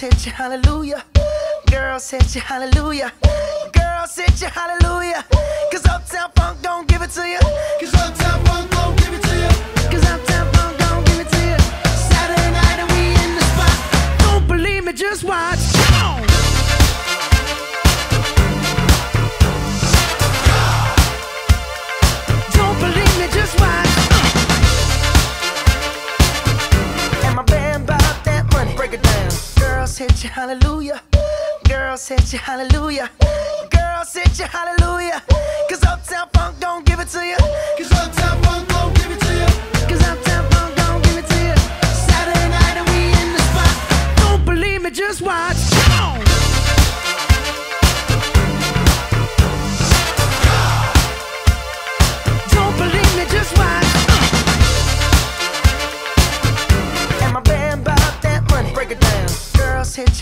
Hit you hallelujah. Girls hit you hallelujah. Girls hit you hallelujah. Cause Uptown hit you hallelujah. Girls hit you hallelujah. Girls hit you hallelujah.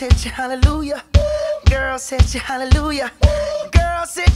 Girls you hallelujah. Girl hit you hallelujah. Girls hit you